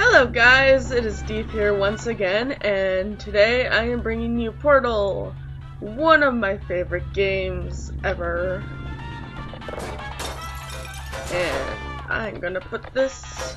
Hello guys, it is Deep here once again, and today I am bringing you Portal, one of my favorite games ever. And I'm gonna put this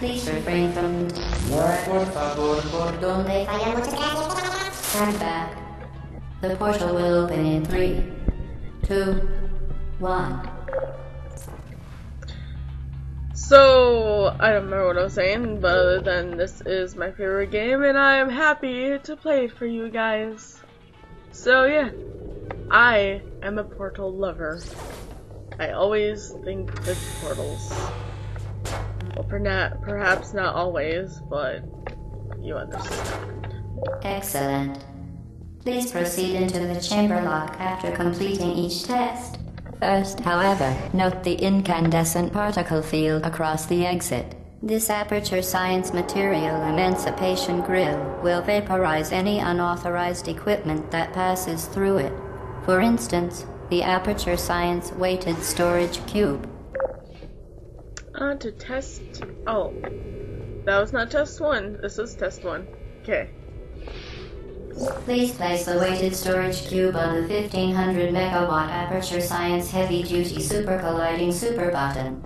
please refrain from Por favor, por donde Turn back. The portal will open in three, two, one. So, I don't remember what I was saying, but other than this is my favorite game, and I am happy to play it for you guys. So, yeah, I am a Portal lover. I always think with portals. Well, perhaps not always, but you understand. Excellent. Please proceed into the chamber lock after completing each test. First, however, note the incandescent particle field across the exit. This aperture science material emancipation grill will vaporize any unauthorized equipment that passes through it. For instance, the aperture science weighted storage cube. On to test. Oh, that was not test one. This is test one. Okay. Please place the weighted storage cube on the 1500 megawatt Aperture Science Heavy Duty Super Colliding Super button.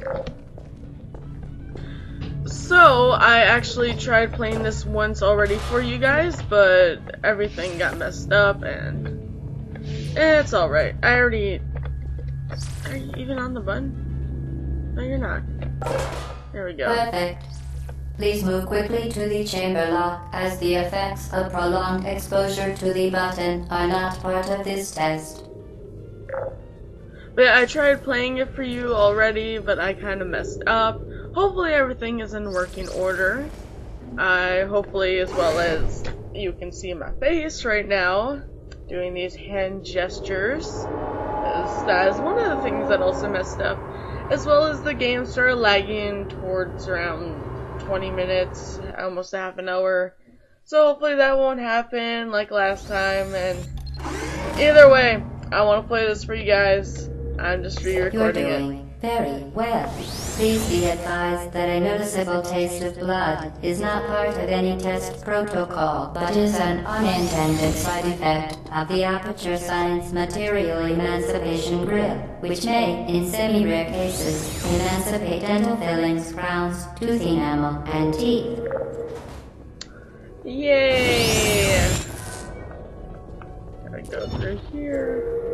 So, I actually tried playing this once already for you guys, but everything got messed up and it's alright. I already. Are you even on the button? No, you're not. There we go. Perfect. Please move quickly to the chamber lock as the effects of prolonged exposure to the button are not part of this test. But I tried playing it for you already, but I kind of messed up. Hopefully everything is in working order. I hopefully as well as you can see my face right now doing these hand gestures. That is one of the things that also messed up. As well as the game started lagging towards around 20 minutes, almost a half an hour. So hopefully that won't happen like last time. And either way, I want to play this for you guys. I'm just re-recording it. Very well. Please be advised that a noticeable taste of blood is not part of any test protocol, but is an unintended side effect of the Aperture Science Material Emancipation Grill, which may, in semi-rare cases, emancipate dental fillings, crowns, tooth enamel, and teeth. Yay! Gotta go through here.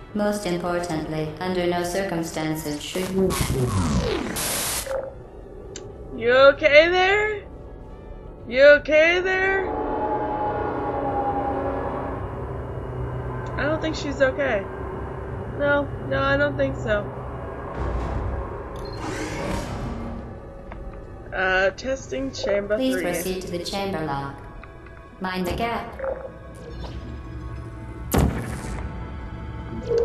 Most importantly, under no circumstances should you. You okay there? You okay there? I don't think she's okay. No, no, I don't think so. Uh, testing chamber Please three. proceed to the chamber lock. Mind the gap.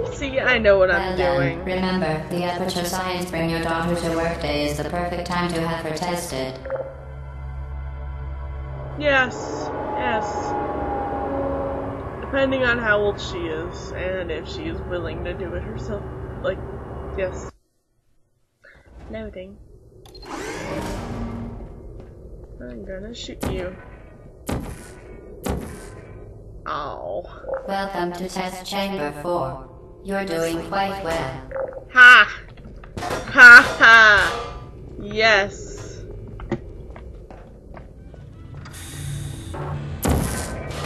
See, I know what well I'm done. doing. Remember, the Aperture Science Bring Your Daughter to Work Day is the perfect time to have her tested. Yes, yes. Depending on how old she is, and if she is willing to do it herself. Like, yes. Noting. I'm gonna shoot you. Ow. Welcome to Test Chamber 4. You're doing quite well. Ha! Ha ha! Yes!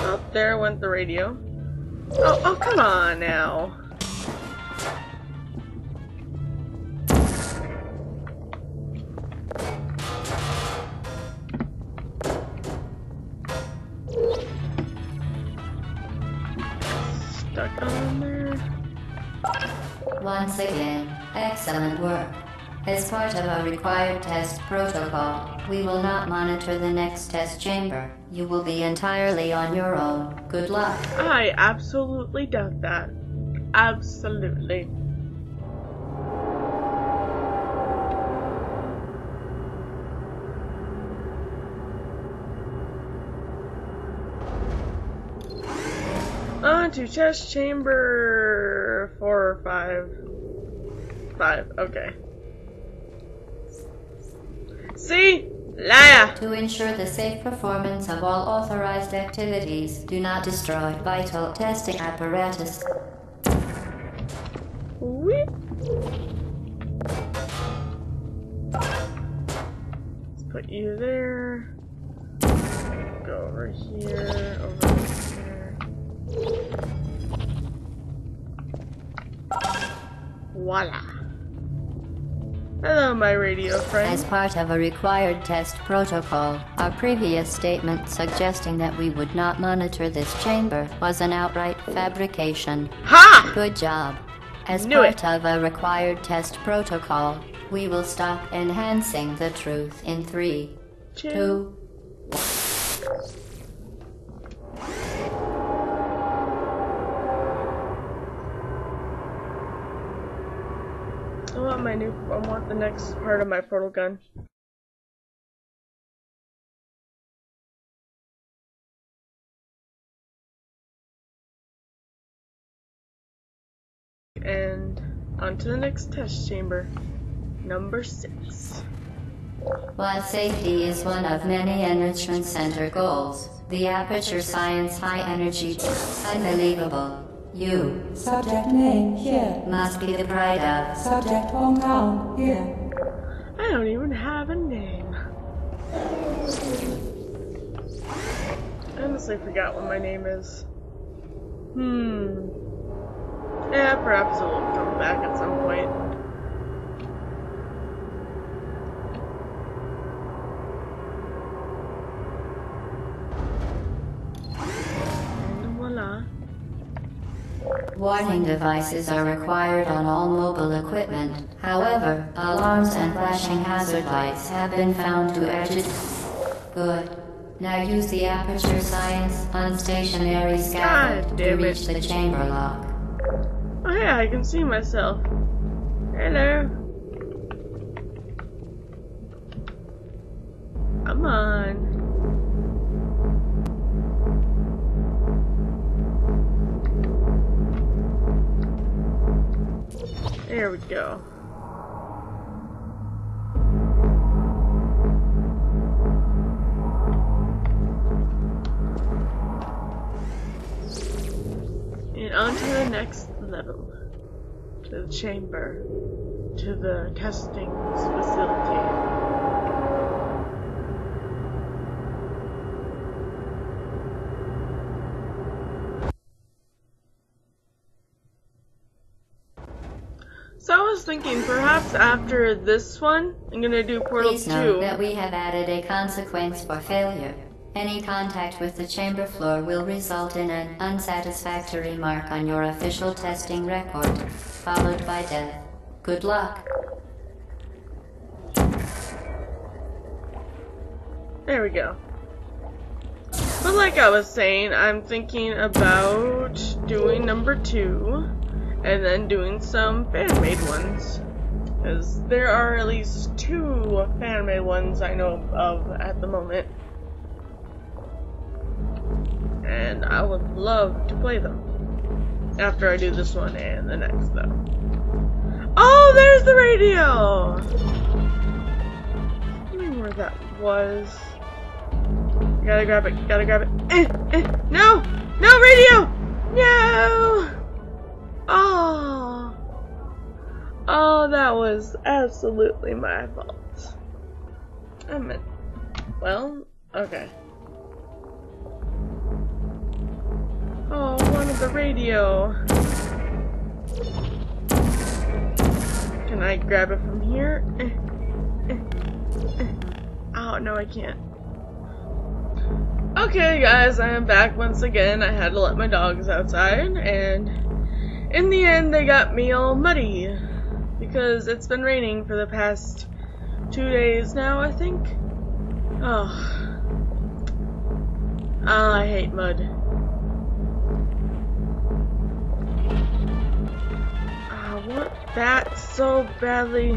Up there went the radio. Oh, oh, come on now. Once again, excellent work. As part of our required test protocol, we will not monitor the next test chamber. You will be entirely on your own. Good luck. I absolutely doubt that. Absolutely. On to chest chamber four or five. Five, okay. See? Liar! To ensure the safe performance of all authorized activities, do not destroy vital testing apparatus. Whoop. Let's put you there. Go over here, over here. Voila. Hello, my radio friend. As part of a required test protocol, our previous statement suggesting that we would not monitor this chamber was an outright fabrication. Ha! Good job. As Knew part of a required test protocol, we will stop enhancing the truth in three, two, I want my new. I want the next part of my portal gun. And on to the next test chamber, number six. While safety is one of many Enrichment Center goals, the Aperture Science High Energy Unbelievable. You Subject name here. must be the pride of. Subject hometown here. I don't even have a name. I honestly forgot what my name is. Hmm. Yeah, perhaps it will come back at some point. Warning devices are required on all mobile equipment. However, alarms and flashing hazard lights have been found to agitate. Good. Now use the Aperture Science unstationary scaffold to damn it. reach the chamber lock. Oh yeah, I can see myself. Hello. Come on. There we go. And on to the next level. To the chamber. To the testing facility. Thinking perhaps after this one, I'm gonna do Portal Please note 2. that we have added a consequence for failure. Any contact with the chamber floor will result in an unsatisfactory mark on your official testing record, followed by death. Good luck. There we go. But like I was saying, I'm thinking about doing number two and then doing some fan-made ones. Because there are at least two fan-made ones I know of at the moment. And I would love to play them. After I do this one and the next though. Oh, there's the radio! Wondering where that was. Gotta grab it, gotta grab it. Eh, eh, no! No radio! Was absolutely my fault. I meant. Well, okay. the radio. Can I grab it from here? Eh, eh, eh. Oh, no, I can't. Okay, guys, I am back once again. I had to let my dogs outside, and in the end, they got me all muddy because it's been raining for the past two days now, I think. Oh. Oh, I hate mud. Ah, I want that so badly.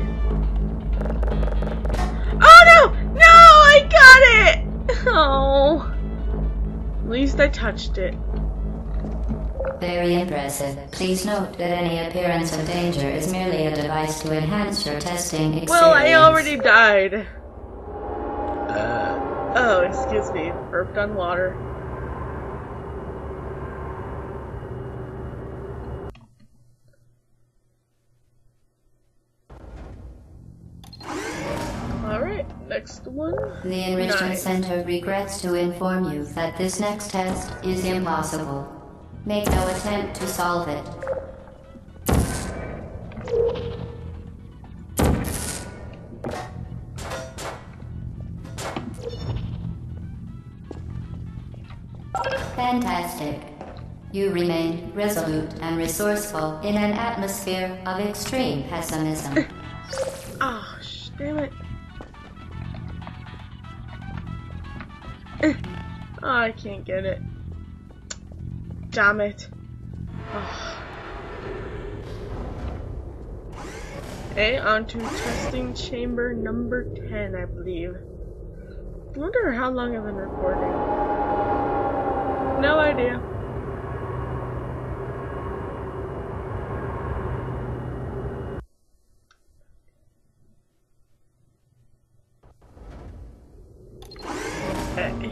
Oh no! No! I got it! Oh. At least I touched it. Very impressive. Please note that any appearance of danger is merely a device to enhance your testing experience. Well, I already died. Uh, oh, excuse me. Burped on water. Alright, next one. The Enrichment Nice. Center regrets to inform you that this next test is impossible. Make no attempt to solve it. Fantastic. You remain resolute and resourceful in an atmosphere of extreme pessimism. Oh, damn it. Oh, I can't get it. Damn it. Oh. Okay, on to testing chamber number 10, I believe. I wonder how long I've been recording. No idea.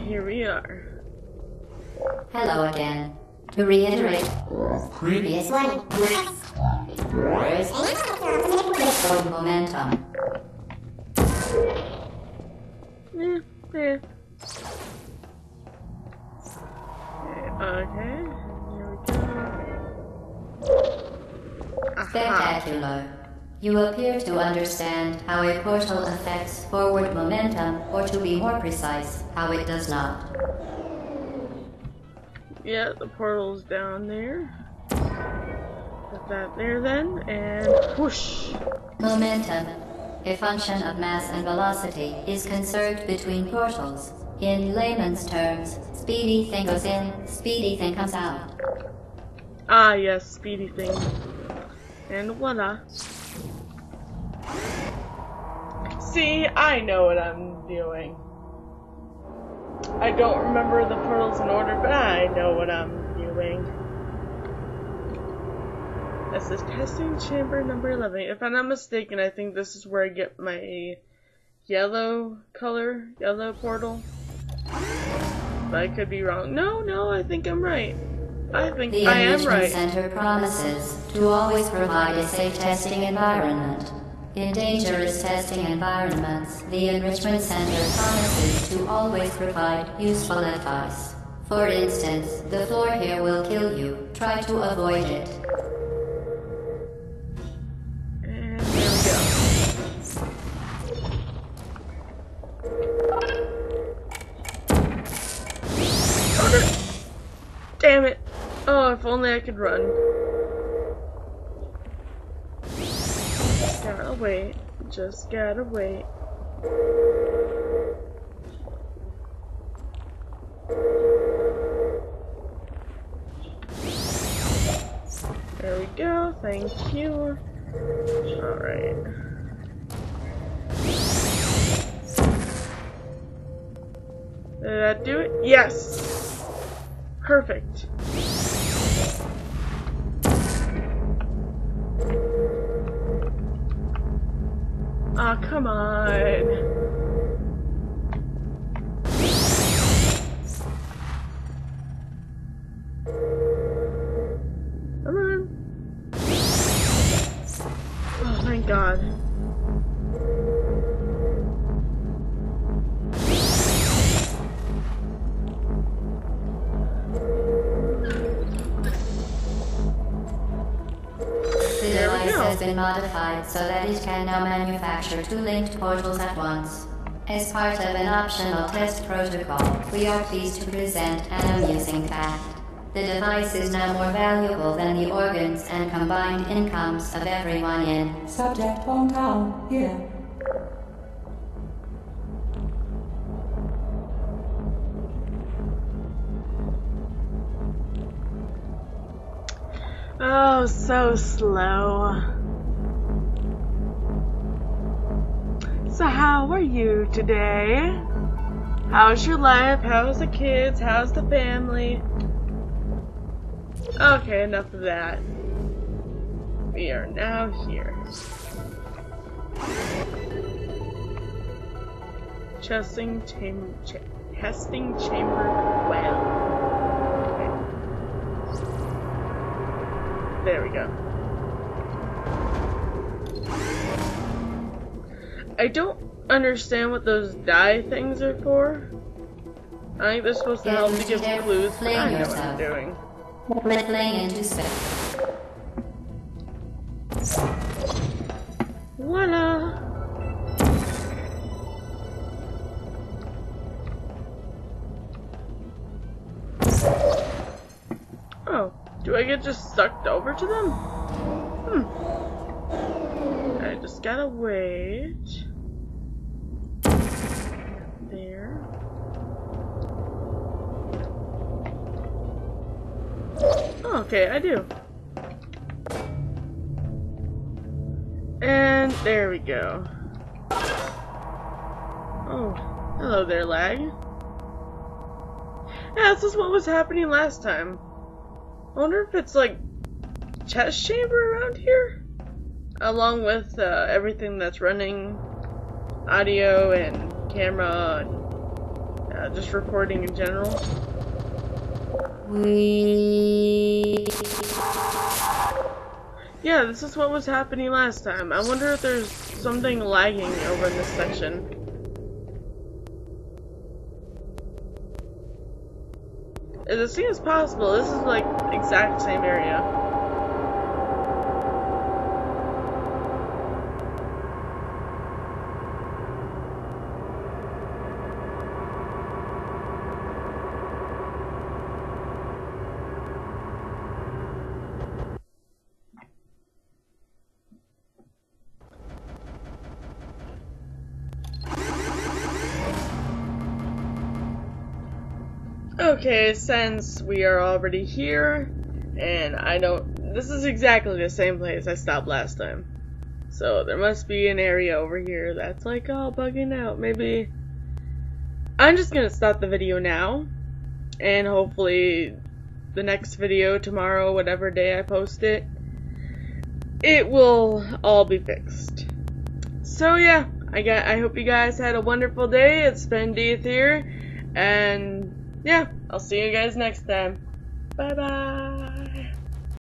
Here we are. Hello again. To reiterate, previous one. For momentum? Okay, here we go. Spectacular. You appear to understand how a portal affects forward momentum, or to be more precise, how it does not. Yeah, the portal's down there. Put that there then, and whoosh. Momentum, a function of mass and velocity, is conserved between portals. In layman's terms, speedy thing goes in, speedy thing comes out. Ah, yes, speedy thing. And voila. See, I know what I'm doing. I don't remember the portals in order, but I know what I'm doing. This is testing chamber number 11. If I'm not mistaken, I think this is where I get my yellow color, yellow portal. But I could be wrong. No, no, I think I'm right. I think The I am right. Enrichment right. Center promises to always provide a safe testing environment. In dangerous testing environments, the Enrichment Center promises to always provide useful advice. For instance, the floor here will kill you. Try to avoid it. And there we go. Damn it. Oh, if only I could run. Wait. Just gotta wait. There we go. Thank you. Alright. Did that do it? Yes! Perfect. Ah, come on. Come on. Oh, God. Has been modified so that it can now manufacture two linked portals at once. As part of an optional test protocol, we are pleased to present an amusing fact. The device is now more valuable than the organs and combined incomes of everyone in. Subject hometown, here. Oh, so slow. So, how are you today? How's your life? How's the kids? How's the family? Okay, enough of that. We are now here. Testing chamber, ch testing chamber well. Okay. There we go. I don't understand what those die things are for. I think they're supposed to Yeah, help to give clues, but I know what. I'm doing. Rippling into space. Voila! Oh, do I get just sucked over to them? Hmm. I just gotta wait. There. Oh, okay, I do. And there we go. Oh, hello there, lag. Yeah, this is what was happening last time. I wonder if it's like chest chamber around here, along with uh, everything that's running, audio and camera, and uh, just recording in general. We. Yeah, this is what was happening last time. I wonder if there's something lagging over in this section. As it seems possible. This is like exact same area. Okay, since we are already here, and I don't. This is exactly the same place I stopped last time. So there must be an area over here that's like all bugging out. Maybe. I'm just gonna stop the video now, and hopefully the next video tomorrow, whatever day I post it, it will all be fixed. So yeah, I got. I hope you guys had a wonderful day. It's been Deth here, and yeah, I'll see you guys next time. Bye bye.